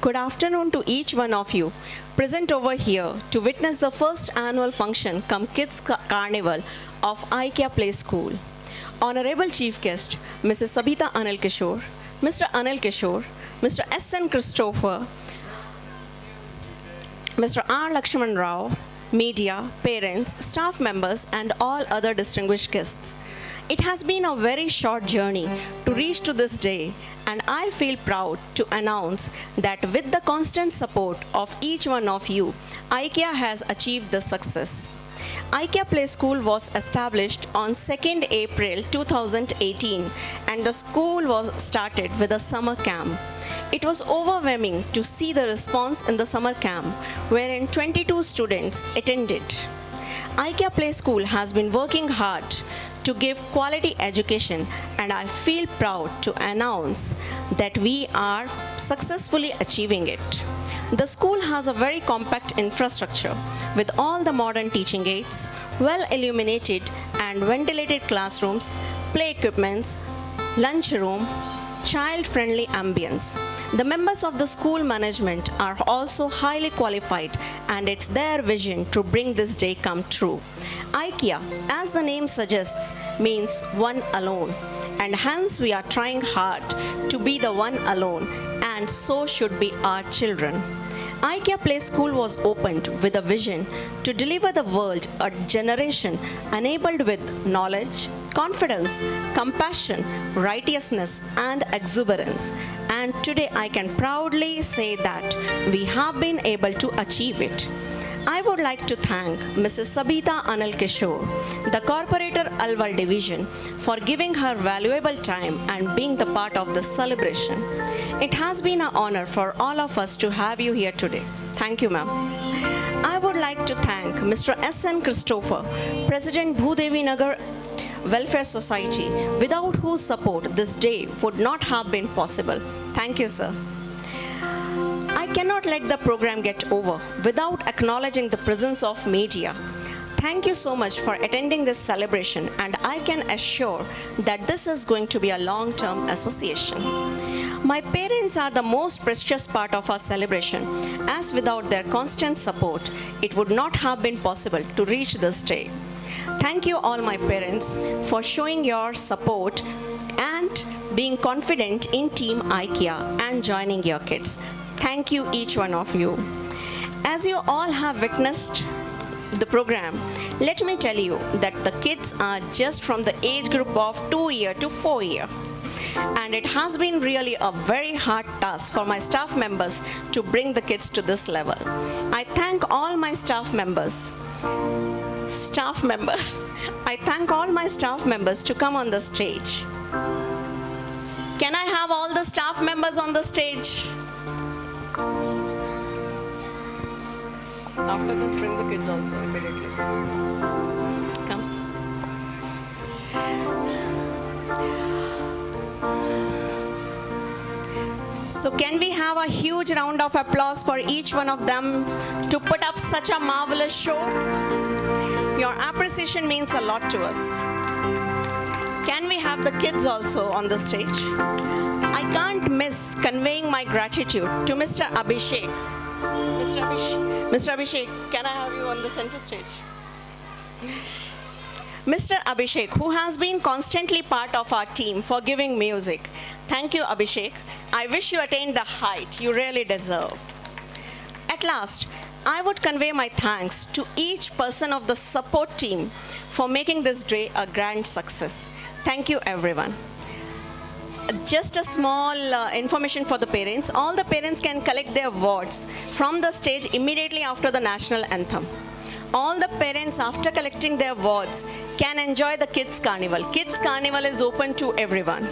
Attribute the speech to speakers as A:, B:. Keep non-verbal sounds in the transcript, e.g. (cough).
A: Good afternoon to each one of you present over here to witness the first annual function cum Kids Ca- Carnival of Aikya Play School. Honorable Chief Guest, Mrs. Sabita Anil Kishore, Mr. Anil Kishore, Mr. S.N. Christopher, Mr. R. Lakshman Rao, media, parents, staff members, and all other distinguished guests. It has been a very short journey to reach to this day, and I feel proud to announce that with the constant support of each one of you, Aikya has achieved the success. Aikya Play School was established on 2nd April 2018 and the school was started with a summer camp. It was overwhelming to see the response in the summer camp wherein 22 students attended. Aikya Play School has been working hard to give quality education and I feel proud to announce that we are successfully achieving it. The school has a very compact infrastructure with all the modern teaching aids, well illuminated and ventilated classrooms, play equipments, lunch room, child friendly ambience. The members of the school management are also highly qualified and it's their vision to bring this day come true. Aikya, as the name suggests, means one alone and hence we are trying hard to be the one alone and so should be our children. Aikya Play School was opened with a vision to deliver the world a generation enabled with knowledge, confidence, compassion, righteousness, and exuberance. And today I can proudly say that we have been able to achieve it. I would like to thank Mrs. Sabita Anil Kishore, the Corporator Alwal Division, for giving her valuable time and being the part of this celebration. It has been an honor for all of us to have you here today. Thank you, ma'am. I would like to thank Mr. S.N. Christopher, President Bhudevi Nagar Welfare Society, without whose support this day would not have been possible. Thank you, sir. Cannot let the program get over without acknowledging the presence of media. Thank you so much for attending this celebration, and I can assure that this is going to be a long term association. My parents are the most precious part of our celebration, as without their constant support, it would not have been possible to reach this day. Thank you, all my parents, for showing your support and being confident in Team Aikya and joining your kids. Thank you, each one of you. As you all have witnessed the program, let me tell you that the kids are just from the age group of 2 year to 4 year. And it has been really a very hard task for my staff members to bring the kids to this level. I thank all my staff members staff members. (laughs) I thank all my staff members to come on the stage. Can I have all the staff members on the stage? After this, bring the kids also immediately. Come. So, can we have a huge round of applause for each one of them to put up such a marvelous show? Your appreciation means a lot to us. Can we have the kids also on the stage? I can't miss conveying my gratitude to Mr. Abhishek. Mr. Abhishek, Mr. Abhishek, can I have you on the center stage? Mr. Abhishek, who has been constantly part of our team for giving music. Thank you, Abhishek. I wish you attain the height you really deserve. At last, I would convey my thanks to each person of the support team for making this day a grand success. Thank you, everyone. Just a small uh, information for the parents. All the parents can collect their awards from the stage immediately after the national anthem. All the parents, after collecting their awards, can enjoy the Kids Carnival. Kids Carnival is open to everyone.